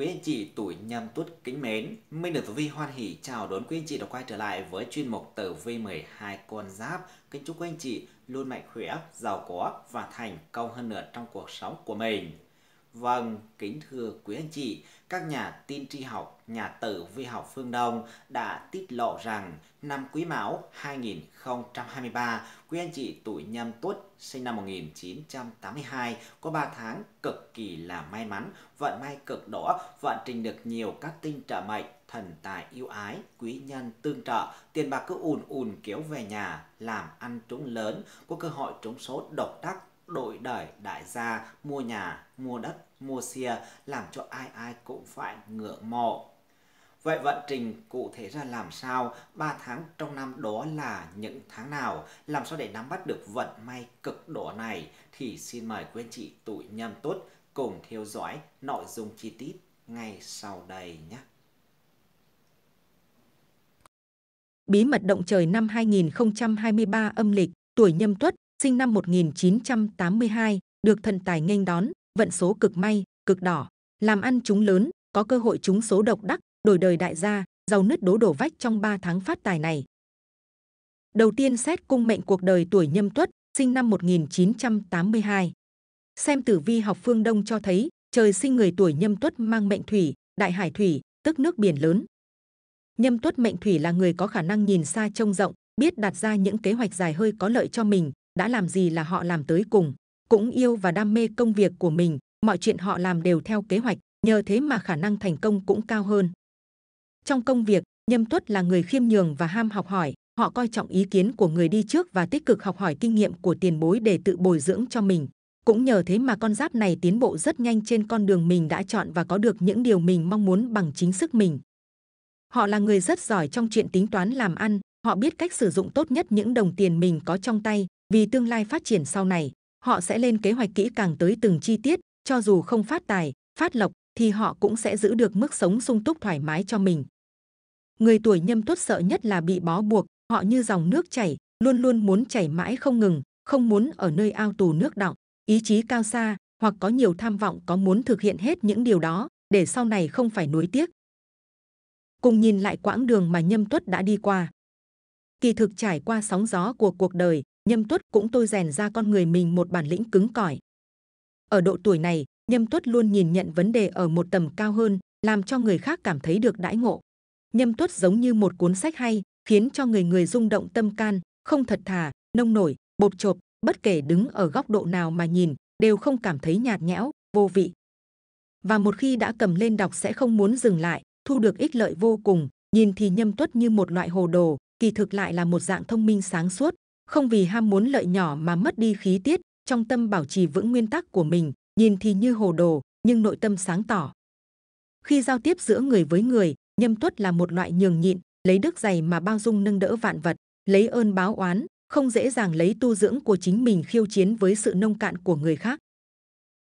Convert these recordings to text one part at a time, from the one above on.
Quý anh chị tuổi nhâm tuất kính mến, Minh được Tử Vi hoan hỷ chào đón quý anh chị đã quay trở lại với chuyên mục Tử Vi 12 con giáp. Kính chúc quý anh chị luôn mạnh khỏe, giàu có và thành công hơn nữa trong cuộc sống của mình. Vâng, kính thưa quý anh chị, các nhà tin tri học, nhà tử vi học phương Đông đã tiết lộ rằng năm Quý Mão 2023, quý anh chị tuổi Nhâm Tuất sinh năm 1982 có 3 tháng cực kỳ là may mắn, vận may cực đỏ, vận trình được nhiều các tinh trợ mệnh, thần tài yêu ái, quý nhân tương trợ, tiền bạc cứ ùn ùn kéo về nhà, làm ăn trúng lớn, có cơ hội trúng số độc đắc đổi đời đại gia, mua nhà, mua đất, mua xe, làm cho ai ai cũng phải ngưỡng mộ. Vậy vận trình cụ thể ra làm sao? 3 tháng trong năm đó là những tháng nào? Làm sao để nắm bắt được vận may cực độ này? Thì xin mời quý anh chị tuổi nhâm tuất cùng theo dõi nội dung chi tiết ngay sau đây nhé. Bí mật động trời năm 2023 âm lịch, tuổi nhâm tuất, sinh năm 1982, được thần tài nghênh đón, vận số cực may, cực đỏ, làm ăn chúng lớn, có cơ hội trúng số độc đắc, đổi đời đại gia, giàu nứt đố đổ vách trong 3 tháng phát tài này. Đầu tiên xét cung mệnh cuộc đời tuổi nhâm tuất, sinh năm 1982. Xem tử vi học phương Đông cho thấy, trời sinh người tuổi nhâm tuất mang mệnh thủy, đại hải thủy, tức nước biển lớn. Nhâm tuất mệnh thủy là người có khả năng nhìn xa trông rộng, biết đặt ra những kế hoạch dài hơi có lợi cho mình, đã làm gì là họ làm tới cùng, cũng yêu và đam mê công việc của mình, mọi chuyện họ làm đều theo kế hoạch, nhờ thế mà khả năng thành công cũng cao hơn. Trong công việc, Nhâm Tuất là người khiêm nhường và ham học hỏi, họ coi trọng ý kiến của người đi trước và tích cực học hỏi kinh nghiệm của tiền bối để tự bồi dưỡng cho mình. Cũng nhờ thế mà con giáp này tiến bộ rất nhanh trên con đường mình đã chọn và có được những điều mình mong muốn bằng chính sức mình. Họ là người rất giỏi trong chuyện tính toán làm ăn, họ biết cách sử dụng tốt nhất những đồng tiền mình có trong tay, vì tương lai phát triển sau này, họ sẽ lên kế hoạch kỹ càng tới từng chi tiết, cho dù không phát tài, phát lộc thì họ cũng sẽ giữ được mức sống sung túc thoải mái cho mình. Người tuổi nhâm tuất sợ nhất là bị bó buộc, họ như dòng nước chảy, luôn luôn muốn chảy mãi không ngừng, không muốn ở nơi ao tù nước đọng, ý chí cao xa, hoặc có nhiều tham vọng có muốn thực hiện hết những điều đó, để sau này không phải nuối tiếc. Cùng nhìn lại quãng đường mà nhâm tuất đã đi qua. Kỳ thực trải qua sóng gió của cuộc đời, Nhâm Tuất cũng tôi rèn ra con người mình một bản lĩnh cứng cỏi. Ở độ tuổi này, Nhâm Tuất luôn nhìn nhận vấn đề ở một tầm cao hơn, làm cho người khác cảm thấy được đãi ngộ. Nhâm Tuất giống như một cuốn sách hay, khiến cho người người rung động tâm can, không thật thà, nông nổi, bột chộp, bất kể đứng ở góc độ nào mà nhìn, đều không cảm thấy nhạt nhẽo, vô vị. Và một khi đã cầm lên đọc sẽ không muốn dừng lại, thu được ích lợi vô cùng, nhìn thì Nhâm Tuất như một loại hồ đồ, kỳ thực lại là một dạng thông minh sáng suốt, không vì ham muốn lợi nhỏ mà mất đi khí tiết, trong tâm bảo trì vững nguyên tắc của mình, nhìn thì như hồ đồ, nhưng nội tâm sáng tỏ. Khi giao tiếp giữa người với người, nhâm tuất là một loại nhường nhịn, lấy đức dày mà bao dung nâng đỡ vạn vật, lấy ơn báo oán, không dễ dàng lấy tu dưỡng của chính mình khiêu chiến với sự nông cạn của người khác.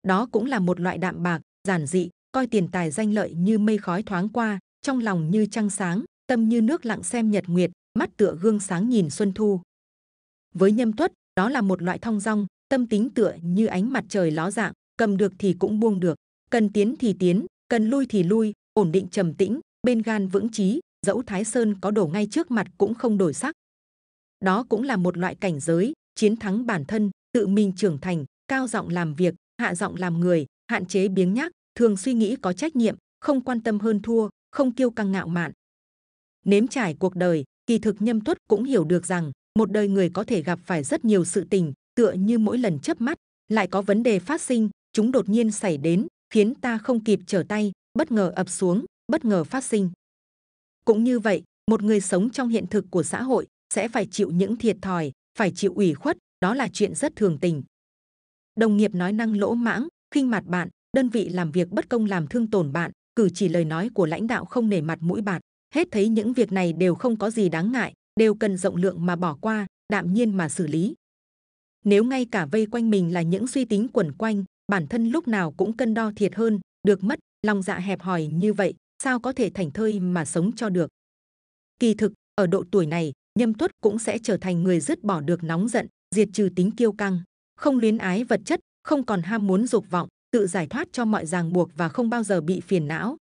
Đó cũng là một loại đạm bạc, giản dị, coi tiền tài danh lợi như mây khói thoáng qua, trong lòng như trăng sáng, tâm như nước lặng xem nhật nguyệt, mắt tựa gương sáng nhìn xuân thu. Với nhâm tuất, đó là một loại thong dong, tâm tính tựa như ánh mặt trời ló dạng, cầm được thì cũng buông được, cần tiến thì tiến, cần lui thì lui, ổn định trầm tĩnh, bên gan vững chí, dẫu Thái Sơn có đổ ngay trước mặt cũng không đổi sắc. Đó cũng là một loại cảnh giới, chiến thắng bản thân, tự mình trưởng thành, cao giọng làm việc, hạ giọng làm người, hạn chế biếng nhác, thường suy nghĩ có trách nhiệm, không quan tâm hơn thua, không kiêu căng ngạo mạn. Nếm trải cuộc đời, kỳ thực nhâm tuất cũng hiểu được rằng một đời người có thể gặp phải rất nhiều sự tình, tựa như mỗi lần chớp mắt, lại có vấn đề phát sinh, chúng đột nhiên xảy đến, khiến ta không kịp trở tay, bất ngờ ập xuống, bất ngờ phát sinh. Cũng như vậy, một người sống trong hiện thực của xã hội sẽ phải chịu những thiệt thòi, phải chịu ủy khuất, đó là chuyện rất thường tình. Đồng nghiệp nói năng lỗ mãng, khinh mặt bạn, đơn vị làm việc bất công làm thương tổn bạn, cử chỉ lời nói của lãnh đạo không nể mặt mũi bạn, hết thấy những việc này đều không có gì đáng ngại, đều cần rộng lượng mà bỏ qua, đạm nhiên mà xử lý. Nếu ngay cả vây quanh mình là những suy tính quẩn quanh, bản thân lúc nào cũng cân đo thiệt hơn, được mất, lòng dạ hẹp hòi như vậy, sao có thể thành thơi mà sống cho được? Kỳ thực, ở độ tuổi này, Nhâm Tuất cũng sẽ trở thành người dứt bỏ được nóng giận, diệt trừ tính kiêu căng, không luyến ái vật chất, không còn ham muốn dục vọng, tự giải thoát cho mọi ràng buộc và không bao giờ bị phiền não,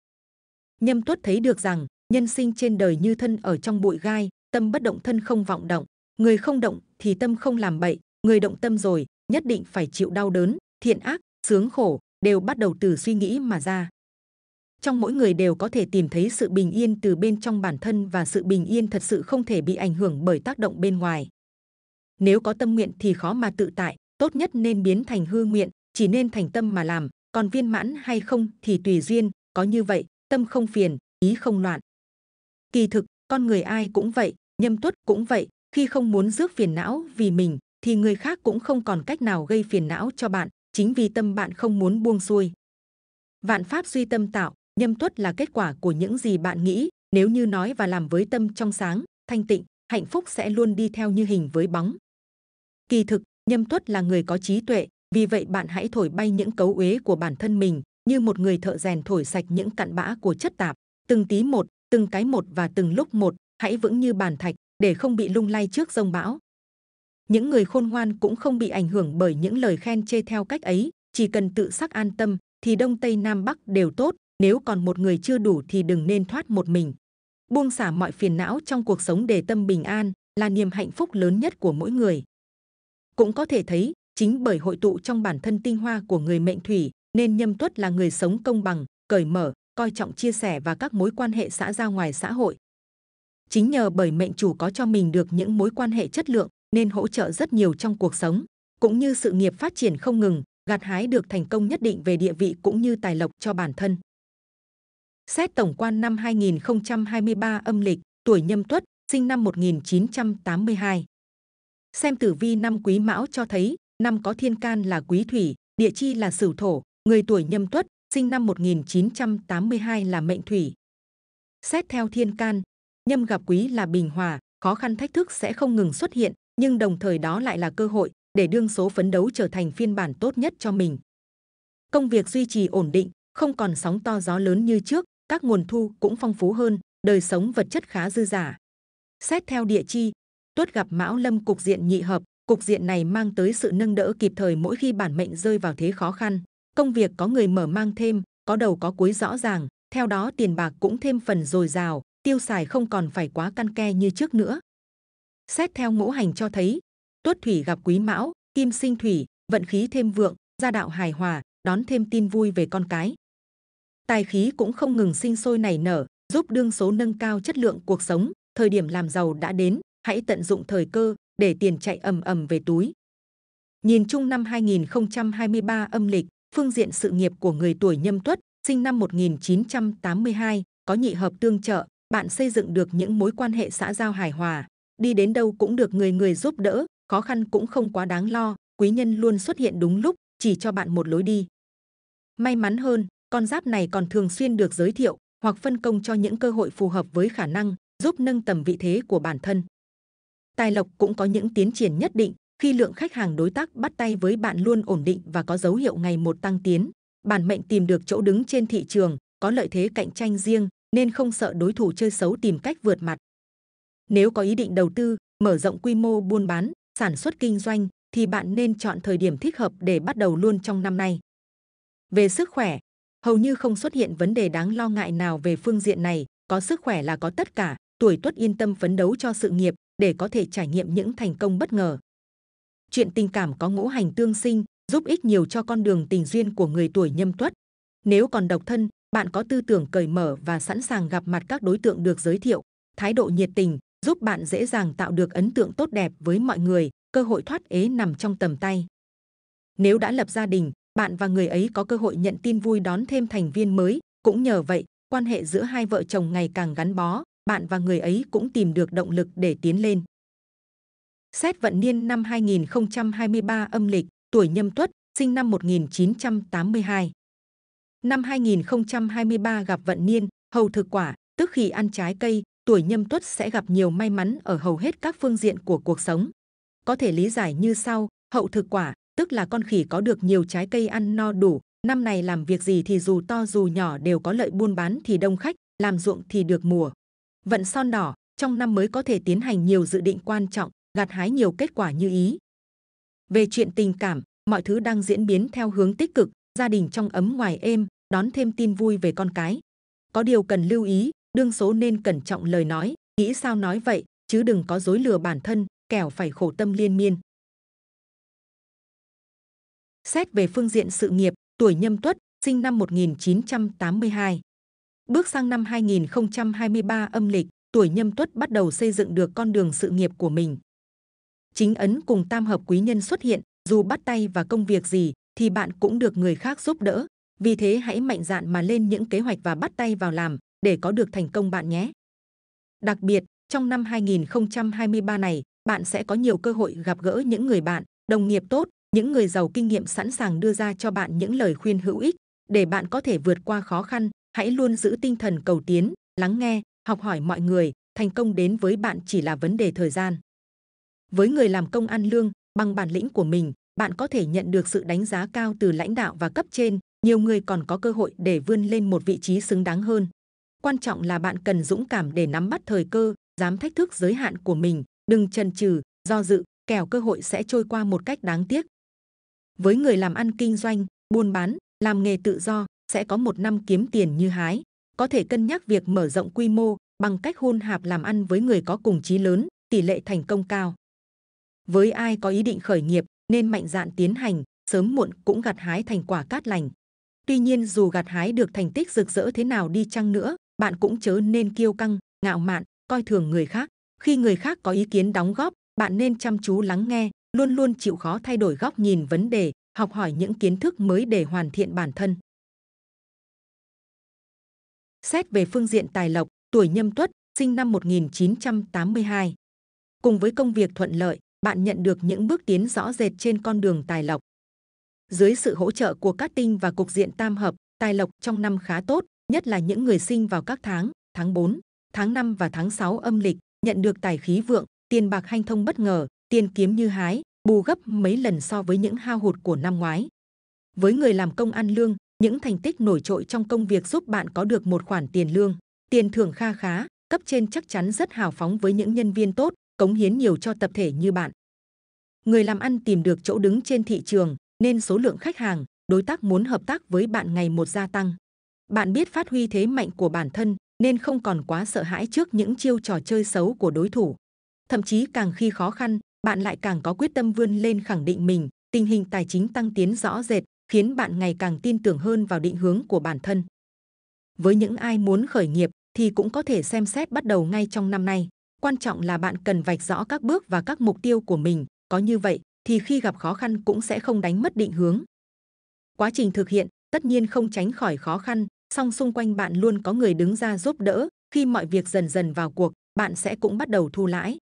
Nhâm Tuất thấy được rằng nhân sinh trên đời như thân ở trong bụi gai, tâm bất động thân không vọng động, người không động thì tâm không làm bậy, người động tâm rồi nhất định phải chịu đau đớn, thiện ác, sướng khổ đều bắt đầu từ suy nghĩ mà ra. Trong mỗi người đều có thể tìm thấy sự bình yên từ bên trong bản thân và sự bình yên thật sự không thể bị ảnh hưởng bởi tác động bên ngoài. Nếu có tâm nguyện thì khó mà tự tại, tốt nhất nên biến thành hư nguyện, chỉ nên thành tâm mà làm, còn viên mãn hay không thì tùy duyên, có như vậy, tâm không phiền, ý không loạn. Kỳ thực, con người ai cũng vậy, nhâm tuất cũng vậy, khi không muốn rước phiền não vì mình, thì người khác cũng không còn cách nào gây phiền não cho bạn, chính vì tâm bạn không muốn buông xuôi. Vạn pháp duy tâm tạo, nhâm tuất là kết quả của những gì bạn nghĩ, nếu như nói và làm với tâm trong sáng, thanh tịnh, hạnh phúc sẽ luôn đi theo như hình với bóng. Kỳ thực, nhâm tuất là người có trí tuệ, vì vậy bạn hãy thổi bay những cấu uế của bản thân mình, như một người thợ rèn thổi sạch những cặn bã của chất tạp, từng tí một, từng cái một và từng lúc một, hãy vững như bàn thạch để không bị lung lay trước rông bão. Những người khôn ngoan cũng không bị ảnh hưởng bởi những lời khen chê theo cách ấy, chỉ cần tự sắc an tâm thì đông tây nam bắc đều tốt. Nếu còn một người chưa đủ thì đừng nên thoát một mình. Buông xả mọi phiền não trong cuộc sống để tâm bình an là niềm hạnh phúc lớn nhất của mỗi người. Cũng có thể thấy, chính bởi hội tụ trong bản thân tinh hoa của người mệnh thủy nên nhâm tuất là người sống công bằng, cởi mở, coi trọng chia sẻ và các mối quan hệ xã giao ngoài xã hội. Chính nhờ bởi mệnh chủ có cho mình được những mối quan hệ chất lượng nên hỗ trợ rất nhiều trong cuộc sống, cũng như sự nghiệp phát triển không ngừng, gặt hái được thành công nhất định về địa vị cũng như tài lộc cho bản thân. Xét tổng quan năm 2023 âm lịch, tuổi nhâm tuất, sinh năm 1982. Xem tử vi năm quý mão cho thấy, năm có thiên can là quý thủy, địa chi là sửu thổ, người tuổi nhâm tuất, sinh năm 1982 là mệnh thủy. Xét theo thiên can, nhâm gặp quý là bình hòa, khó khăn thách thức sẽ không ngừng xuất hiện, nhưng đồng thời đó lại là cơ hội để đương số phấn đấu trở thành phiên bản tốt nhất cho mình. Công việc duy trì ổn định, không còn sóng to gió lớn như trước, các nguồn thu cũng phong phú hơn, đời sống vật chất khá dư giả. Xét theo địa chi, tuất gặp mão lâm cục diện nhị hợp, cục diện này mang tới sự nâng đỡ kịp thời mỗi khi bản mệnh rơi vào thế khó khăn. Công việc có người mở mang thêm, có đầu có cuối rõ ràng, theo đó tiền bạc cũng thêm phần dồi dào, tiêu xài không còn phải quá căn ke như trước nữa. Xét theo ngũ hành cho thấy, tuất thủy gặp quý mão, kim sinh thủy, vận khí thêm vượng, gia đạo hài hòa, đón thêm tin vui về con cái. Tài khí cũng không ngừng sinh sôi nảy nở, giúp đương số nâng cao chất lượng cuộc sống. Thời điểm làm giàu đã đến, hãy tận dụng thời cơ để tiền chạy ầm ầm về túi. Nhìn chung năm 2023 âm lịch, phương diện sự nghiệp của người tuổi nhâm tuất, sinh năm 1982, có nhị hợp tương trợ, bạn xây dựng được những mối quan hệ xã giao hài hòa, đi đến đâu cũng được người người giúp đỡ, khó khăn cũng không quá đáng lo, quý nhân luôn xuất hiện đúng lúc, chỉ cho bạn một lối đi. May mắn hơn, con giáp này còn thường xuyên được giới thiệu hoặc phân công cho những cơ hội phù hợp với khả năng, giúp nâng tầm vị thế của bản thân. Tài lộc cũng có những tiến triển nhất định khi lượng khách hàng đối tác bắt tay với bạn luôn ổn định và có dấu hiệu ngày một tăng tiến. Bản mệnh tìm được chỗ đứng trên thị trường, có lợi thế cạnh tranh riêng nên không sợ đối thủ chơi xấu tìm cách vượt mặt. Nếu có ý định đầu tư, mở rộng quy mô buôn bán, sản xuất kinh doanh thì bạn nên chọn thời điểm thích hợp để bắt đầu luôn trong năm nay. Về sức khỏe, hầu như không xuất hiện vấn đề đáng lo ngại nào về phương diện này, có sức khỏe là có tất cả, tuổi tuất yên tâm phấn đấu cho sự nghiệp để có thể trải nghiệm những thành công bất ngờ. Chuyện tình cảm có ngũ hành tương sinh, giúp ích nhiều cho con đường tình duyên của người tuổi nhâm tuất. Nếu còn độc thân, bạn có tư tưởng cởi mở và sẵn sàng gặp mặt các đối tượng được giới thiệu, thái độ nhiệt tình, giúp bạn dễ dàng tạo được ấn tượng tốt đẹp với mọi người, cơ hội thoát ế nằm trong tầm tay. Nếu đã lập gia đình, bạn và người ấy có cơ hội nhận tin vui đón thêm thành viên mới, cũng nhờ vậy, quan hệ giữa hai vợ chồng ngày càng gắn bó, bạn và người ấy cũng tìm được động lực để tiến lên. Xét vận niên năm 2023 âm lịch, tuổi nhâm tuất, sinh năm 1982. Năm 2023 gặp vận niên, hầu thực quả, tức khi ăn trái cây, tuổi nhâm tuất sẽ gặp nhiều may mắn ở hầu hết các phương diện của cuộc sống. Có thể lý giải như sau, hậu thực quả, tức là con khỉ có được nhiều trái cây ăn no đủ. Năm này làm việc gì thì dù to dù nhỏ đều có lợi buôn bán thì đông khách, làm ruộng thì được mùa. Vận son đỏ, trong năm mới có thể tiến hành nhiều dự định quan trọng, gặt hái nhiều kết quả như ý. Về chuyện tình cảm, mọi thứ đang diễn biến theo hướng tích cực, gia đình trong ấm ngoài êm, đón thêm tin vui về con cái. Có điều cần lưu ý, đương số nên cẩn trọng lời nói, nghĩ sao nói vậy, chứ đừng có dối lừa bản thân, kẻo phải khổ tâm liên miên. Xét về phương diện sự nghiệp, tuổi nhâm tuất, sinh năm 1982. Bước sang năm 2023 âm lịch, tuổi nhâm tuất bắt đầu xây dựng được con đường sự nghiệp của mình. Chính ấn cùng tam hợp quý nhân xuất hiện, dù bắt tay vào công việc gì thì bạn cũng được người khác giúp đỡ. Vì thế hãy mạnh dạn mà lên những kế hoạch và bắt tay vào làm để có được thành công bạn nhé. Đặc biệt, trong năm 2023 này, bạn sẽ có nhiều cơ hội gặp gỡ những người bạn, đồng nghiệp tốt, những người giàu kinh nghiệm sẵn sàng đưa ra cho bạn những lời khuyên hữu ích để bạn có thể vượt qua khó khăn. Hãy luôn giữ tinh thần cầu tiến, lắng nghe, học hỏi mọi người, thành công đến với bạn chỉ là vấn đề thời gian. Với người làm công ăn lương, bằng bản lĩnh của mình, bạn có thể nhận được sự đánh giá cao từ lãnh đạo và cấp trên. Nhiều người còn có cơ hội để vươn lên một vị trí xứng đáng hơn. Quan trọng là bạn cần dũng cảm để nắm bắt thời cơ, dám thách thức giới hạn của mình, đừng chần chừ, do dự, kẻo cơ hội sẽ trôi qua một cách đáng tiếc. Với người làm ăn kinh doanh, buôn bán, làm nghề tự do, sẽ có một năm kiếm tiền như hái. Có thể cân nhắc việc mở rộng quy mô bằng cách hôn hạp làm ăn với người có cùng chí lớn, tỷ lệ thành công cao. Với ai có ý định khởi nghiệp, nên mạnh dạn tiến hành, sớm muộn cũng gặt hái thành quả cát lành. Tuy nhiên dù gặt hái được thành tích rực rỡ thế nào đi chăng nữa, bạn cũng chớ nên kiêu căng, ngạo mạn, coi thường người khác. Khi người khác có ý kiến đóng góp, bạn nên chăm chú lắng nghe, luôn luôn chịu khó thay đổi góc nhìn vấn đề, học hỏi những kiến thức mới để hoàn thiện bản thân. Xét về phương diện tài lộc, tuổi nhâm tuất, sinh năm 1982. Cùng với công việc thuận lợi, bạn nhận được những bước tiến rõ rệt trên con đường tài lộc. Dưới sự hỗ trợ của các tinh và cục diện tam hợp, tài lộc trong năm khá tốt, nhất là những người sinh vào các tháng tháng 4, tháng 5 và tháng 6 âm lịch, nhận được tài khí vượng, tiền bạc hanh thông bất ngờ, tiền kiếm như hái, bù gấp mấy lần so với những hao hụt của năm ngoái. Với người làm công ăn lương, những thành tích nổi trội trong công việc giúp bạn có được một khoản tiền lương, tiền thưởng kha khá, cấp trên chắc chắn rất hào phóng với những nhân viên tốt, cống hiến nhiều cho tập thể như bạn. Người làm ăn tìm được chỗ đứng trên thị trường, nên số lượng khách hàng, đối tác muốn hợp tác với bạn ngày một gia tăng. Bạn biết phát huy thế mạnh của bản thân, nên không còn quá sợ hãi trước những chiêu trò chơi xấu của đối thủ. Thậm chí càng khi khó khăn, bạn lại càng có quyết tâm vươn lên khẳng định mình, tình hình tài chính tăng tiến rõ rệt, khiến bạn ngày càng tin tưởng hơn vào định hướng của bản thân. Với những ai muốn khởi nghiệp thì cũng có thể xem xét bắt đầu ngay trong năm nay. Quan trọng là bạn cần vạch rõ các bước và các mục tiêu của mình, có như vậy thì khi gặp khó khăn cũng sẽ không đánh mất định hướng. Quá trình thực hiện tất nhiên không tránh khỏi khó khăn, song xung quanh bạn luôn có người đứng ra giúp đỡ. Khi mọi việc dần dần vào cuộc, bạn sẽ cũng bắt đầu thu lãi.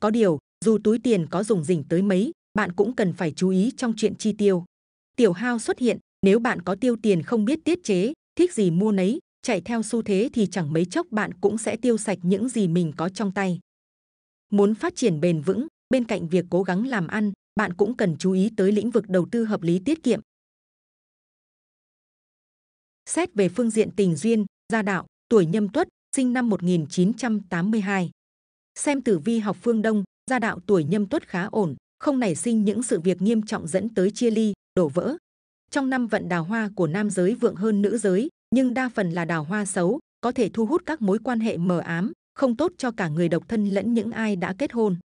Có điều, dù túi tiền có dùng dình tới mấy, bạn cũng cần phải chú ý trong chuyện chi tiêu. Tiểu hao xuất hiện, nếu bạn có tiêu tiền không biết tiết chế, thích gì mua nấy, chạy theo xu thế thì chẳng mấy chốc bạn cũng sẽ tiêu sạch những gì mình có trong tay. Muốn phát triển bền vững, bên cạnh việc cố gắng làm ăn, bạn cũng cần chú ý tới lĩnh vực đầu tư hợp lý tiết kiệm. Xét về phương diện tình duyên, gia đạo, tuổi nhâm tuất, sinh năm 1982. Xem tử vi học phương Đông, gia đạo tuổi nhâm tuất khá ổn, không nảy sinh những sự việc nghiêm trọng dẫn tới chia ly, đổ vỡ. Trong năm vận đào hoa của nam giới vượng hơn nữ giới, nhưng đa phần là đào hoa xấu, có thể thu hút các mối quan hệ mờ ám, không tốt cho cả người độc thân lẫn những ai đã kết hôn.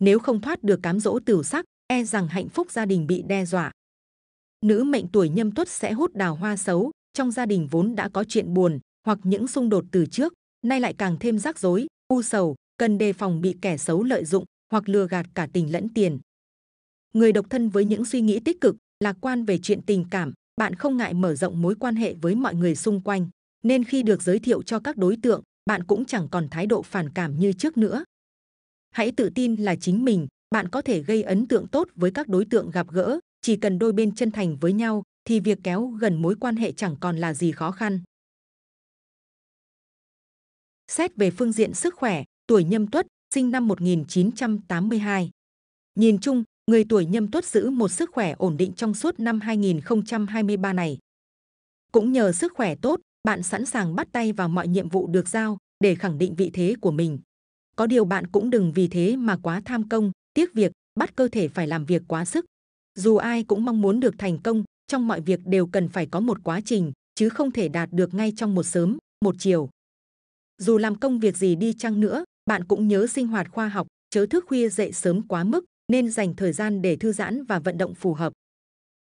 Nếu không thoát được cám dỗ tử sắc, e rằng hạnh phúc gia đình bị đe dọa. Nữ mệnh tuổi nhâm tuất sẽ hút đào hoa xấu, trong gia đình vốn đã có chuyện buồn hoặc những xung đột từ trước, nay lại càng thêm rắc rối, u sầu, cần đề phòng bị kẻ xấu lợi dụng hoặc lừa gạt cả tình lẫn tiền. Người độc thân với những suy nghĩ tích cực, lạc quan về chuyện tình cảm, bạn không ngại mở rộng mối quan hệ với mọi người xung quanh, nên khi được giới thiệu cho các đối tượng, bạn cũng chẳng còn thái độ phản cảm như trước nữa. Hãy tự tin là chính mình, bạn có thể gây ấn tượng tốt với các đối tượng gặp gỡ, chỉ cần đôi bên chân thành với nhau thì việc kéo gần mối quan hệ chẳng còn là gì khó khăn. Xét về phương diện sức khỏe, tuổi nhâm tuất, sinh năm 1982. Nhìn chung, người tuổi nhâm tuất giữ một sức khỏe ổn định trong suốt năm 2023 này. Cũng nhờ sức khỏe tốt, bạn sẵn sàng bắt tay vào mọi nhiệm vụ được giao để khẳng định vị thế của mình. Có điều bạn cũng đừng vì thế mà quá tham công, tiếc việc, bắt cơ thể phải làm việc quá sức. Dù ai cũng mong muốn được thành công, trong mọi việc đều cần phải có một quá trình, chứ không thể đạt được ngay trong một sớm, một chiều. Dù làm công việc gì đi chăng nữa, bạn cũng nhớ sinh hoạt khoa học, chớ thức khuya dậy sớm quá mức, nên dành thời gian để thư giãn và vận động phù hợp.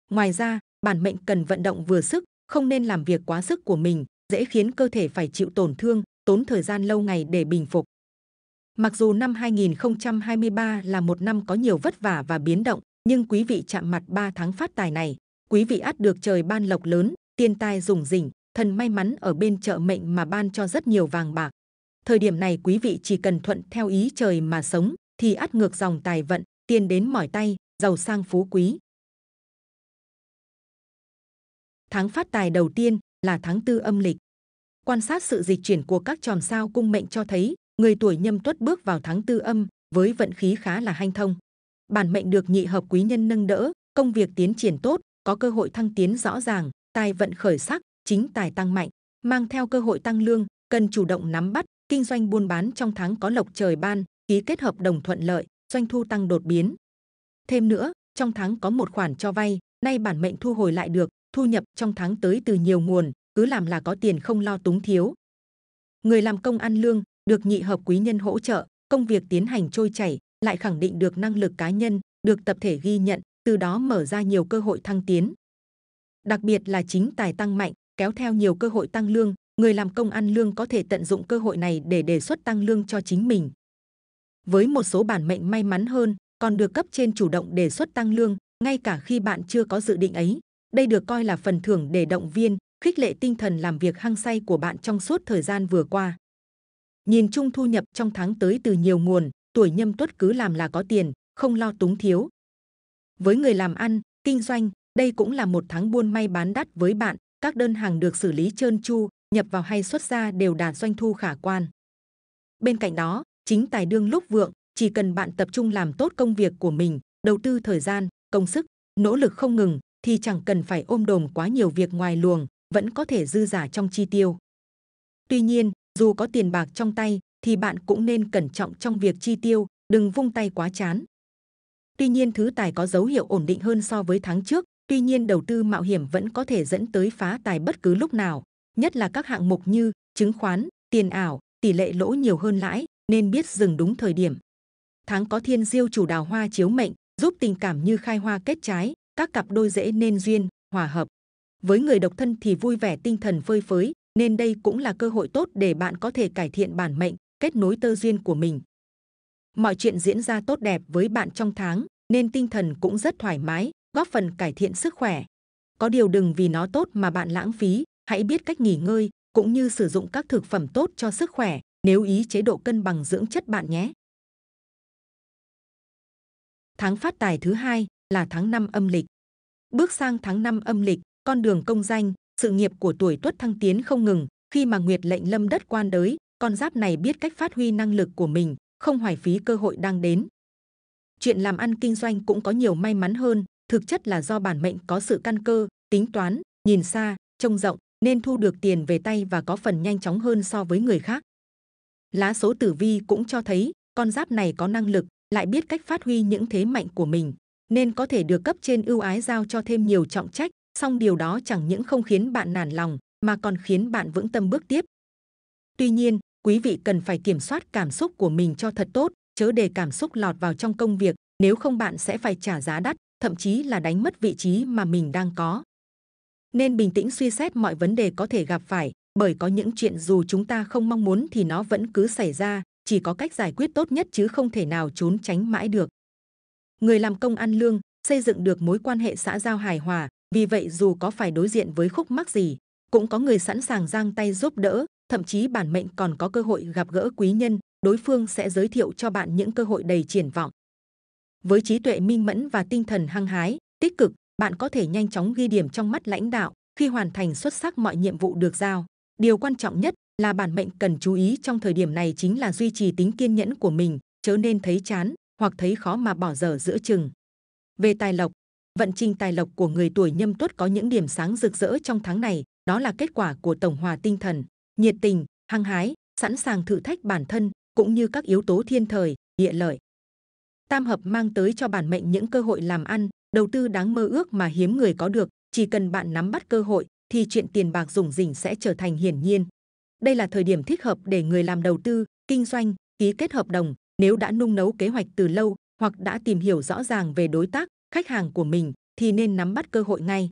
Ngoài ra, bản mệnh cần vận động vừa sức, không nên làm việc quá sức của mình, dễ khiến cơ thể phải chịu tổn thương, tốn thời gian lâu ngày để bình phục. Mặc dù năm 2023 là một năm có nhiều vất vả và biến động, nhưng quý vị chạm mặt 3 tháng phát tài này, quý vị ắt được trời ban lộc lớn, tiên tai rủng rỉnh, thần may mắn ở bên trợ mệnh mà ban cho rất nhiều vàng bạc. Thời điểm này quý vị chỉ cần thuận theo ý trời mà sống, thì ắt ngược dòng tài vận, tiền đến mỏi tay, giàu sang phú quý. Tháng phát tài đầu tiên là tháng tư âm lịch. Quan sát sự dịch chuyển của các chòm sao cung mệnh cho thấy, người tuổi nhâm tuất bước vào tháng tư âm với vận khí khá là hanh thông. Bản mệnh được nhị hợp quý nhân nâng đỡ, công việc tiến triển tốt, có cơ hội thăng tiến rõ ràng, tài vận khởi sắc, chính tài tăng mạnh, mang theo cơ hội tăng lương, cần chủ động nắm bắt, kinh doanh buôn bán trong tháng có lộc trời ban, ký kết hợp đồng thuận lợi, doanh thu tăng đột biến. Thêm nữa, trong tháng có một khoản cho vay, nay bản mệnh thu hồi lại được, thu nhập trong tháng tới từ nhiều nguồn, cứ làm là có tiền không lo túng thiếu. Người làm công ăn lương, được nhị hợp quý nhân hỗ trợ, công việc tiến hành trôi chảy, lại khẳng định được năng lực cá nhân, được tập thể ghi nhận, từ đó mở ra nhiều cơ hội thăng tiến. Đặc biệt là chính tài tăng mạnh, kéo theo nhiều cơ hội tăng lương, người làm công ăn lương có thể tận dụng cơ hội này để đề xuất tăng lương cho chính mình. Với một số bản mệnh may mắn hơn, còn được cấp trên chủ động đề xuất tăng lương, ngay cả khi bạn chưa có dự định ấy. Đây được coi là phần thưởng để động viên, khích lệ tinh thần làm việc hăng say của bạn trong suốt thời gian vừa qua. Nhìn chung thu nhập trong tháng tới từ nhiều nguồn, tuổi nhâm tuất cứ làm là có tiền, không lo túng thiếu. Với người làm ăn, kinh doanh, đây cũng là một tháng buôn may bán đắt với bạn. Các đơn hàng được xử lý trơn tru, nhập vào hay xuất ra đều đạt doanh thu khả quan. Bên cạnh đó, chính tài đương lúc vượng, chỉ cần bạn tập trung làm tốt công việc của mình, đầu tư thời gian, công sức, nỗ lực không ngừng, thì chẳng cần phải ôm đồm quá nhiều việc ngoài luồng, vẫn có thể dư giả trong chi tiêu. Tuy nhiên, dù có tiền bạc trong tay, thì bạn cũng nên cẩn trọng trong việc chi tiêu, đừng vung tay quá chán. Tuy nhiên thứ tài có dấu hiệu ổn định hơn so với tháng trước, tuy nhiên đầu tư mạo hiểm vẫn có thể dẫn tới phá tài bất cứ lúc nào, nhất là các hạng mục như chứng khoán, tiền ảo, tỷ lệ lỗ nhiều hơn lãi, nên biết dừng đúng thời điểm. Tháng có thiên diêu chủ đào hoa chiếu mệnh, giúp tình cảm như khai hoa kết trái, các cặp đôi dễ nên duyên, hòa hợp. Với người độc thân thì vui vẻ tinh thần phơi phới, nên đây cũng là cơ hội tốt để bạn có thể cải thiện bản mệnh, kết nối tơ duyên của mình. Mọi chuyện diễn ra tốt đẹp với bạn trong tháng, nên tinh thần cũng rất thoải mái, góp phần cải thiện sức khỏe. Có điều đừng vì nó tốt mà bạn lãng phí, hãy biết cách nghỉ ngơi, cũng như sử dụng các thực phẩm tốt cho sức khỏe, nếu ý chế độ cân bằng dưỡng chất bạn nhé. Tháng phát tài thứ hai là tháng năm âm lịch. Bước sang tháng năm âm lịch, con đường công danh, sự nghiệp của tuổi tuất thăng tiến không ngừng. Khi mà Nguyệt lệnh lâm đất quan đới, con giáp này biết cách phát huy năng lực của mình, không hoài phí cơ hội đang đến. Chuyện làm ăn kinh doanh cũng có nhiều may mắn hơn, thực chất là do bản mệnh có sự căn cơ, tính toán, nhìn xa, trông rộng, nên thu được tiền về tay và có phần nhanh chóng hơn so với người khác. Lá số tử vi cũng cho thấy con giáp này có năng lực, lại biết cách phát huy những thế mạnh của mình, nên có thể được cấp trên ưu ái giao cho thêm nhiều trọng trách. Song điều đó chẳng những không khiến bạn nản lòng, mà còn khiến bạn vững tâm bước tiếp. Tuy nhiên, quý vị cần phải kiểm soát cảm xúc của mình cho thật tốt, chớ để cảm xúc lọt vào trong công việc, nếu không bạn sẽ phải trả giá đắt, thậm chí là đánh mất vị trí mà mình đang có. Nên bình tĩnh suy xét mọi vấn đề có thể gặp phải, bởi có những chuyện dù chúng ta không mong muốn thì nó vẫn cứ xảy ra, chỉ có cách giải quyết tốt nhất chứ không thể nào trốn tránh mãi được. Người làm công ăn lương, xây dựng được mối quan hệ xã giao hài hòa, vì vậy dù có phải đối diện với khúc mắc gì, cũng có người sẵn sàng giang tay giúp đỡ, thậm chí bản mệnh còn có cơ hội gặp gỡ quý nhân, đối phương sẽ giới thiệu cho bạn những cơ hội đầy triển vọng. Với trí tuệ minh mẫn và tinh thần hăng hái, tích cực, bạn có thể nhanh chóng ghi điểm trong mắt lãnh đạo khi hoàn thành xuất sắc mọi nhiệm vụ được giao. Điều quan trọng nhất là bản mệnh cần chú ý trong thời điểm này chính là duy trì tính kiên nhẫn của mình, chớ nên thấy chán hoặc thấy khó mà bỏ dở giữa chừng. Về tài lộc, vận trình tài lộc của người tuổi nhâm tuất có những điểm sáng rực rỡ trong tháng này, đó là kết quả của tổng hòa tinh thần, nhiệt tình, hăng hái, sẵn sàng thử thách bản thân, cũng như các yếu tố thiên thời, địa lợi. Tam hợp mang tới cho bản mệnh những cơ hội làm ăn, đầu tư đáng mơ ước mà hiếm người có được. Chỉ cần bạn nắm bắt cơ hội, thì chuyện tiền bạc dùng rỉnh sẽ trở thành hiển nhiên. Đây là thời điểm thích hợp để người làm đầu tư, kinh doanh, ký kết hợp đồng, nếu đã nung nấu kế hoạch từ lâu hoặc đã tìm hiểu rõ ràng về đối tác, khách hàng của mình thì nên nắm bắt cơ hội ngay.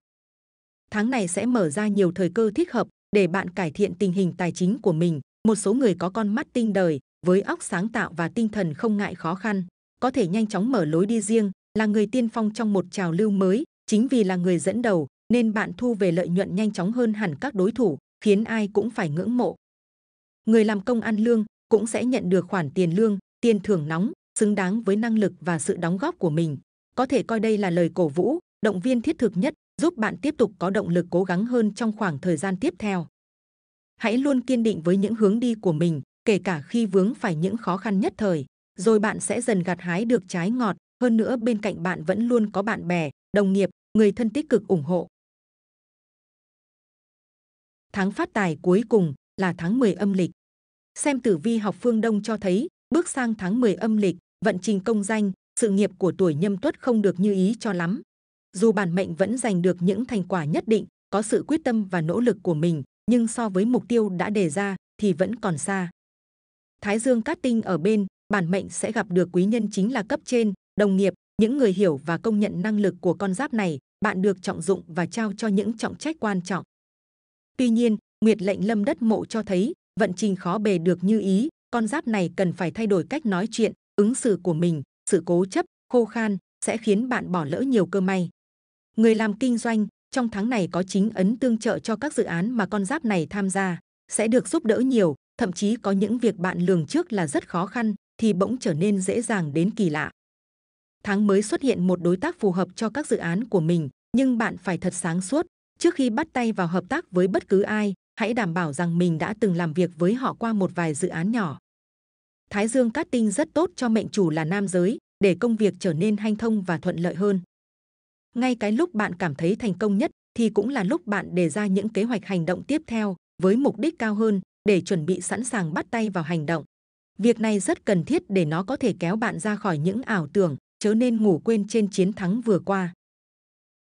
Tháng này sẽ mở ra nhiều thời cơ thích hợp để bạn cải thiện tình hình tài chính của mình. Một số người có con mắt tinh đời, với óc sáng tạo và tinh thần không ngại khó khăn, có thể nhanh chóng mở lối đi riêng, là người tiên phong trong một trào lưu mới. Chính vì là người dẫn đầu, nên bạn thu về lợi nhuận nhanh chóng hơn hẳn các đối thủ, khiến ai cũng phải ngưỡng mộ. Người làm công ăn lương cũng sẽ nhận được khoản tiền lương, tiền thưởng nóng, xứng đáng với năng lực và sự đóng góp của mình. Có thể coi đây là lời cổ vũ, động viên thiết thực nhất, giúp bạn tiếp tục có động lực cố gắng hơn trong khoảng thời gian tiếp theo. Hãy luôn kiên định với những hướng đi của mình, kể cả khi vướng phải những khó khăn nhất thời, rồi bạn sẽ dần gặt hái được trái ngọt. Hơn nữa bên cạnh bạn vẫn luôn có bạn bè, đồng nghiệp, người thân tích cực ủng hộ. Tháng phát tài cuối cùng là tháng 10 âm lịch. Xem tử vi học phương Đông cho thấy, bước sang tháng 10 âm lịch, vận trình công danh, sự nghiệp của tuổi nhâm tuất không được như ý cho lắm. Dù bản mệnh vẫn giành được những thành quả nhất định, có sự quyết tâm và nỗ lực của mình, nhưng so với mục tiêu đã đề ra thì vẫn còn xa. Thái Dương cát tinh ở bên, bản mệnh sẽ gặp được quý nhân chính là cấp trên, đồng nghiệp, những người hiểu và công nhận năng lực của con giáp này, bạn được trọng dụng và trao cho những trọng trách quan trọng. Tuy nhiên, Nguyệt lệnh lâm đất mộ cho thấy vận trình khó bề được như ý, con giáp này cần phải thay đổi cách nói chuyện, ứng xử của mình, sự cố chấp, khô khan sẽ khiến bạn bỏ lỡ nhiều cơ may. Người làm kinh doanh trong tháng này có chính ấn tương trợ cho các dự án mà con giáp này tham gia sẽ được giúp đỡ nhiều, thậm chí có những việc bạn lường trước là rất khó khăn thì bỗng trở nên dễ dàng đến kỳ lạ. Tháng mới xuất hiện một đối tác phù hợp cho các dự án của mình, nhưng bạn phải thật sáng suốt trước khi bắt tay vào hợp tác với bất cứ ai. Hãy đảm bảo rằng mình đã từng làm việc với họ qua một vài dự án nhỏ. Thái Dương cát tinh rất tốt cho mệnh chủ là nam giới để công việc trở nên hanh thông và thuận lợi hơn. Ngay cái lúc bạn cảm thấy thành công nhất thì cũng là lúc bạn đề ra những kế hoạch hành động tiếp theo với mục đích cao hơn để chuẩn bị sẵn sàng bắt tay vào hành động. Việc này rất cần thiết để nó có thể kéo bạn ra khỏi những ảo tưởng, chớ nên ngủ quên trên chiến thắng vừa qua.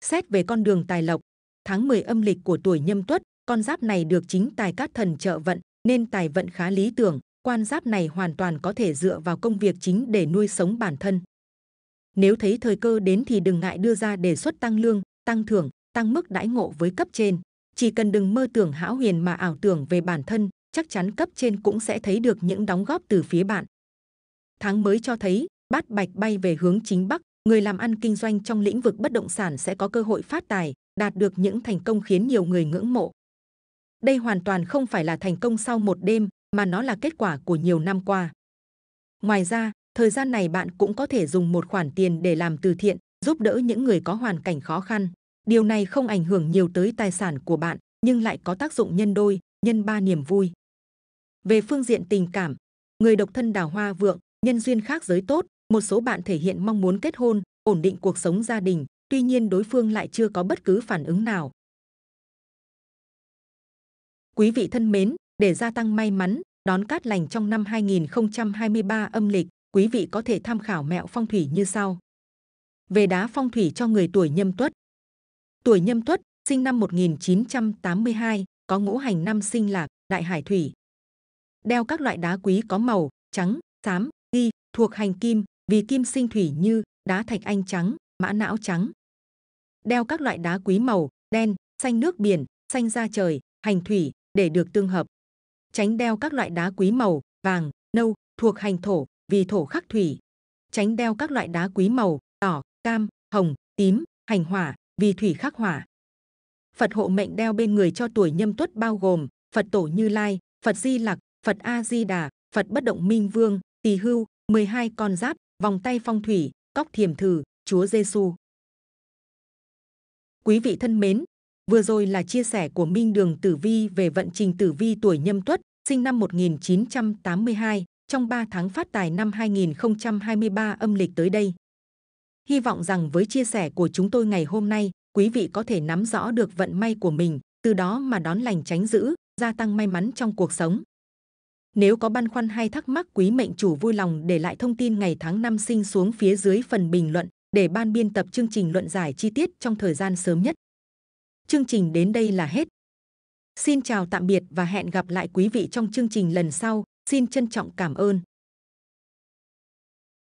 Xét về con đường tài lộc, tháng 10 âm lịch của tuổi nhâm tuất, con giáp này được chính tài các thần trợ vận, nên tài vận khá lý tưởng. Quan giáp này hoàn toàn có thể dựa vào công việc chính để nuôi sống bản thân. Nếu thấy thời cơ đến thì đừng ngại đưa ra đề xuất tăng lương, tăng thưởng, tăng mức đãi ngộ với cấp trên. Chỉ cần đừng mơ tưởng hão huyền mà ảo tưởng về bản thân, chắc chắn cấp trên cũng sẽ thấy được những đóng góp từ phía bạn. Tháng mới cho thấy, bát bạch bay về hướng chính bắc, người làm ăn kinh doanh trong lĩnh vực bất động sản sẽ có cơ hội phát tài, đạt được những thành công khiến nhiều người ngưỡng mộ. Đây hoàn toàn không phải là thành công sau một đêm, mà nó là kết quả của nhiều năm qua. Ngoài ra, thời gian này bạn cũng có thể dùng một khoản tiền để làm từ thiện, giúp đỡ những người có hoàn cảnh khó khăn. Điều này không ảnh hưởng nhiều tới tài sản của bạn, nhưng lại có tác dụng nhân đôi, nhân ba niềm vui. Về phương diện tình cảm, người độc thân đào hoa vượng, nhân duyên khác giới tốt, một số bạn thể hiện mong muốn kết hôn, ổn định cuộc sống gia đình, tuy nhiên đối phương lại chưa có bất cứ phản ứng nào. Quý vị thân mến, để gia tăng may mắn, đón cát lành trong năm 2023 âm lịch, quý vị có thể tham khảo mẹo phong thủy như sau. Về đá phong thủy cho người tuổi nhâm tuất. Tuổi nhâm tuất, sinh năm 1982, có ngũ hành năm sinh là đại hải thủy. Đeo các loại đá quý có màu trắng, xám, ghi, thuộc hành kim, vì kim sinh thủy như đá thạch anh trắng, mã não trắng. Đeo các loại đá quý màu đen, xanh nước biển, xanh da trời, hành thủy để được tương hợp. Tránh đeo các loại đá quý màu vàng, nâu thuộc hành thổ vì thổ khắc thủy. Tránh đeo các loại đá quý màu đỏ, cam, hồng, tím, hành hỏa vì thủy khắc hỏa. Phật hộ mệnh đeo bên người cho tuổi nhâm tuất bao gồm Phật tổ Như Lai, Phật Di Lặc, Phật A Di Đà, Phật Bất Động Minh Vương, Tỳ Hưu, 12 con giáp, vòng tay phong thủy, cóc thiềm thử, Chúa Giêsu. Quý vị thân mến, vừa rồi là chia sẻ của Minh Đường Tử Vi về vận trình tử vi tuổi Nhâm Tuất, sinh năm 1982, trong 3 tháng phát tài năm 2023 âm lịch tới đây. Hy vọng rằng với chia sẻ của chúng tôi ngày hôm nay, quý vị có thể nắm rõ được vận may của mình, từ đó mà đón lành tránh dữ, gia tăng may mắn trong cuộc sống. Nếu có băn khoăn hay thắc mắc, quý mệnh chủ vui lòng để lại thông tin ngày tháng năm sinh xuống phía dưới phần bình luận để ban biên tập chương trình luận giải chi tiết trong thời gian sớm nhất. Chương trình đến đây là hết. Xin chào tạm biệt và hẹn gặp lại quý vị trong chương trình lần sau. Xin trân trọng cảm ơn.